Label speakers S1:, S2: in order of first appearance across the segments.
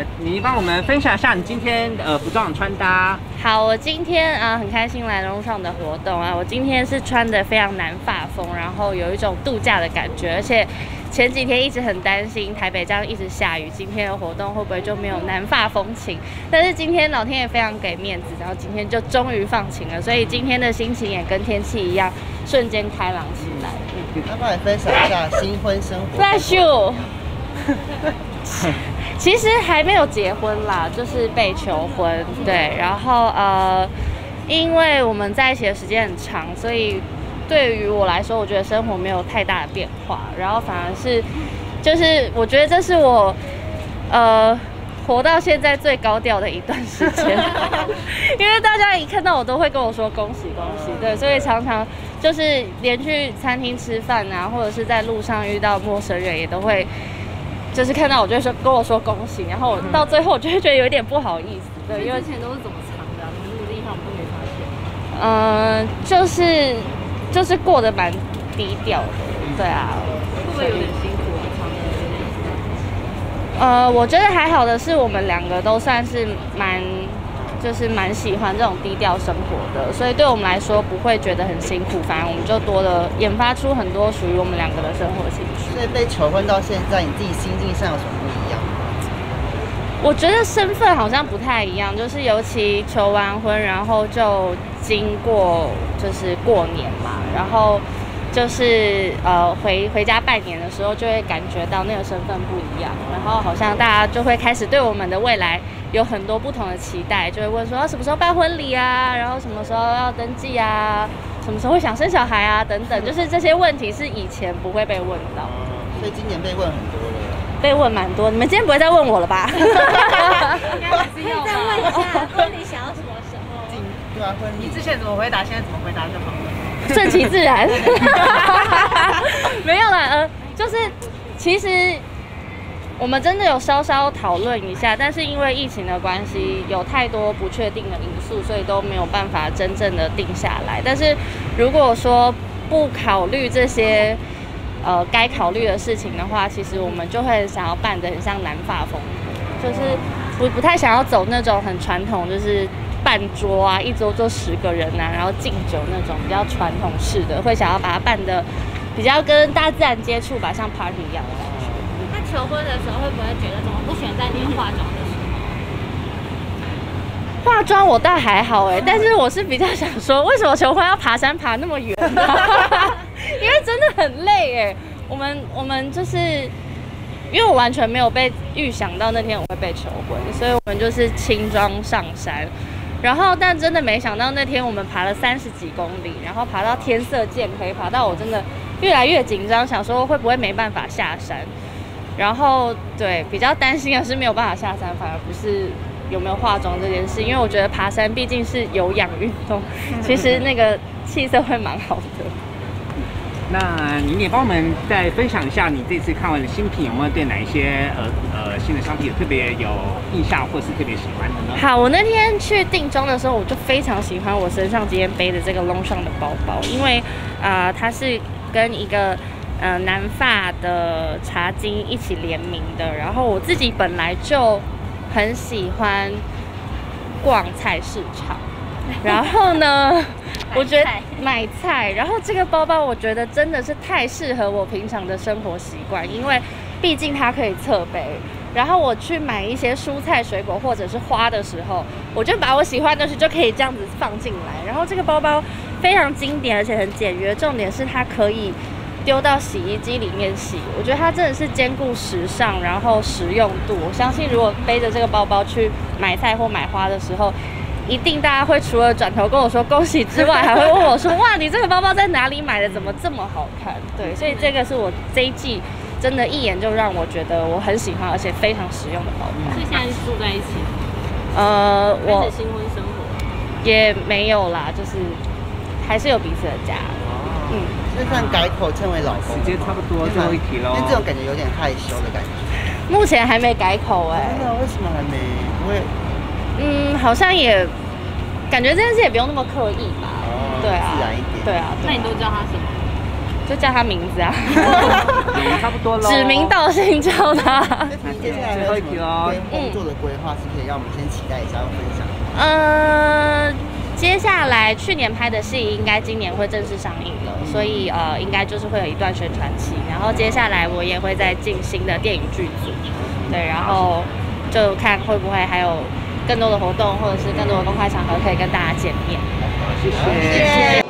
S1: 呃，你帮我们分享一下你今天呃服装的穿搭。
S2: 好，我今天啊很开心来龙上的活动啊，我今天是穿的非常南发风，然后有一种度假的感觉，而且前几天一直很担心台北这样一直下雨，今天的活动会不会就没有南发风情？但是今天老天也非常给面子，然后今天就终于放晴了，所以今天的心情也跟天气一样，瞬间开朗起来。
S3: 那帮你分享一下新婚生活。
S2: Bless you。其实还没有结婚啦，就是被求婚，对，然后呃，因为我们在一起的时间很长，所以对于我来说，我觉得生活没有太大的变化，然后反而是，就是我觉得这是我呃活到现在最高调的一段时间，因为大家一看到我都会跟我说恭喜恭喜，对，所以常常就是连去餐厅吃饭啊，或者是在路上遇到陌生人，也都会。就是看到我就会说跟我说恭喜，然后我到最后我就会觉得有点不好意思，对，因为
S4: 之前都是怎么藏的、啊？你们地方我们都没发现。
S2: 嗯、就是就是过得蛮低调的，对啊。
S4: 会不会有点辛苦啊？藏的有点
S2: 呃，我觉得还好的是，我们两个都算是蛮，就是蛮喜欢这种低调生活的，所以对我们来说不会觉得很辛苦，反而我们就多了研发出很多属于我们两个的生活情趣。
S3: 所以被求婚到现在，你自己心境上有什么不一样？
S2: 我觉得身份好像不太一样，就是尤其求完婚，然后就经过就是过年嘛，然后就是呃回回家拜年的时候，就会感觉到那个身份不一样，然后好像大家就会开始对我们的未来有很多不同的期待，就会问说、啊、什么时候办婚礼啊，然后什么时候要登记啊，什么时候会想生小孩啊等等，就是这些问题是以前不会被问到。
S3: 所以今年被问很多了。
S2: 被问蛮多，你们今天不会再问我了吧？
S4: 应该还是要
S5: 再问一
S4: 吧。
S5: 下，婚礼想要什么时候？
S3: 对啊，婚礼
S4: 你之前怎么回答，现在怎么回答就好了。
S2: 顺其自然。没有啦，呃，就是其实我们真的有稍稍讨论一下，但是因为疫情的关系，有太多不确定的因素，所以都没有办法真正的定下来。但是如果说不考虑这些呃该考虑的事情的话，其实我们就会想要办的很像南法风，就是不不太想要走那种很传统，就是办桌啊，一桌坐十个人啊，然后敬酒那种比较传统式的，会想要把它办的比较跟大自然接触吧，像 party 一样的感觉。
S5: 那求婚的时候会不会觉得怎么不选在你化妆的时候？
S2: 化妆我倒还好哎、但是我是比较想说，为什么求婚要爬山爬那么远呢？因为真的很累哎、我们我们就是因为我完全没有被预想到那天我会被求婚，所以我们就是轻装上山。然后，但真的没想到那天我们爬了三十几公里，然后爬到天色渐黑，爬到我真的越来越紧张，想说会不会没办法下山。然后对，比较担心的是没有办法下山，反而不是有没有化妆这件事，因为我觉得爬山毕竟是有氧运动，其实那个气色会蛮好的。
S1: 那你也帮我们再分享一下，你这次看完的新品有没有对哪一些呃呃新的商品有特别有印象，或是特别喜欢的呢？
S2: 好，我那天去定妆的时候，我就非常喜欢我身上今天背的这个 Long 上的包包，因为啊、它是跟一个呃南发的茶巾一起联名的，然后我自己本来就很喜欢逛菜市场，然后呢，我觉得买菜，然后这个包包我觉得真的是太适合我平常的生活习惯，因为毕竟它可以侧背。然后我去买一些蔬菜、水果或者是花的时候，我就把我喜欢的东西就可以这样子放进来。然后这个包包非常经典，而且很简约，重点是它可以丢到洗衣机里面洗。我觉得它真的是兼顾时尚，然后实用度。我相信如果背着这个包包去买菜或买花的时候，一定大家会除了转头跟我说恭喜之外，还会问我说哇，你这个包包在哪里买的？怎么这么好看？对，所以这个是我这一季真的一眼就让我觉得我很喜欢，而且非常实用的包包。
S4: 所以现在是住在一起，
S2: 呃，我
S4: 新婚生活。
S2: 也没有啦，就是还是有彼此的家。哦嗯，
S3: 就算改口称为老公，
S1: 时间差不多，最后一题喽。
S3: 但这种感觉有点害羞的感觉。
S2: 目前还没改口哎、
S3: 真的？为什么还没？不会
S2: 嗯，好像也感觉这件事也不用那么刻意吧。
S3: 哦
S2: 对啊，
S3: 自然一点
S2: 对啊，对啊
S4: 那你都叫他什么？
S1: 就叫他名字啊，
S6: 差不多喽。
S1: 指名道姓叫他。
S3: 那接下来
S6: 最后一题
S3: 工作的规划是可以让我们先期待一下，要分享。
S1: 呃，接下来去年拍的戏应该今年会正式上映了，所以呃，应该就是会有一段宣传期。然后接下来我也会再进新的电影剧组，对，然后就看会不会还有更多的活动，或者是更多的公开场合可以跟大家见面。
S6: 谢谢。
S1: 谢谢。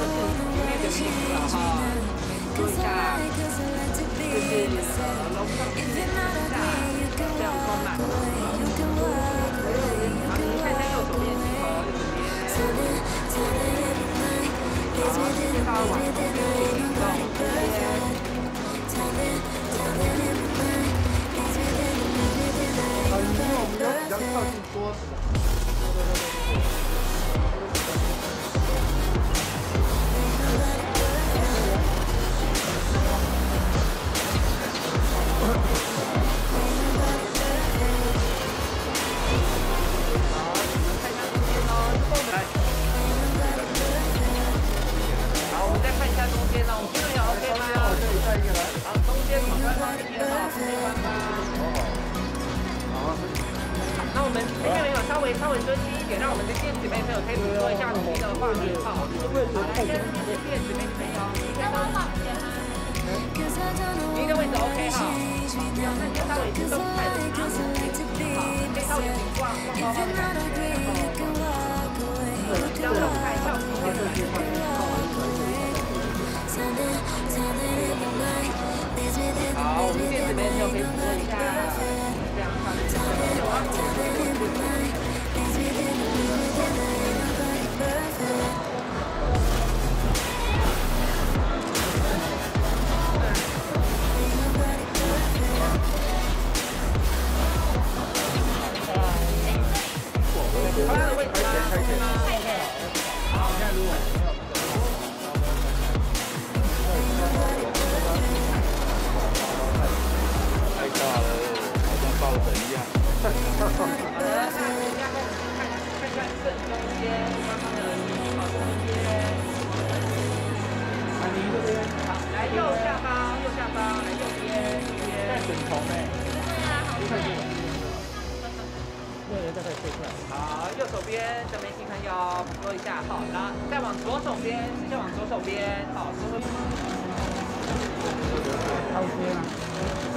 S6: 的
S7: 肚
S6: 子，因为
S7: 就
S6: 哈，录一下，就是隆
S7: 重的
S6: 这
S7: 这
S6: 样丰满，然
S7: 有
S6: 点看一下右手边镜头
S7: 有什么变，这个运动
S6: 这。我们要靠近桌子的。没有，没有，稍微稍微蹲低一点。让我们的电子妹妹可以做一下。你力的话很好，这个话很好。电子妹妹，你先帮我
S7: 放一
S6: 下。
S7: 你
S6: 个位置 OK 哈。那你的稍微
S7: 移
S6: 动
S7: 开一点，
S6: 好，可以稍微
S7: 有
S6: 点挂挂包
S7: 包的感觉。然后呃，稍微
S6: 子我们看
S1: 一下，我们。往左手边，再往左手边，好，左手边。
S4: 靠边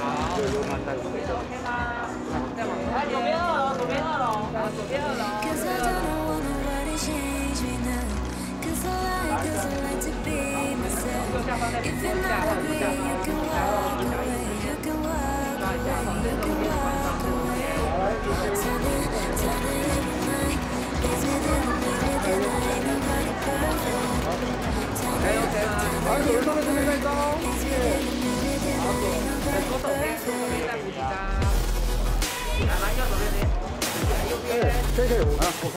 S4: 啊！
S1: 好，左边 OK 吗？再往左边二楼，左边二楼，然后左边二楼
S6: ，Cause
S1: 左
S6: I
S1: 边二
S6: don't
S1: 楼。
S6: know nobody change me now. Cause I like, cause I like to be myself.
S1: 右下方再
S6: If
S1: 拨
S6: you're
S1: 一下
S6: ，not
S1: 往右
S6: agree,
S1: 下
S6: you
S1: 方
S6: ，can
S1: 然后
S6: walk
S1: 一下
S6: away.
S1: 一
S6: You can walk
S1: 抓一下，往正中间，往上正中间。
S6: Tell me, tell me if you like. Is it in the tell middle? Ain't nobody perfect. Tell me,
S1: 可以 OK 吗
S6: ？tell me if you like. Is it in the middle?
S1: 好，左
S6: ，Ain't
S1: 在
S6: nobody
S1: 左手边，左手边
S6: perfect.
S1: 再补几张。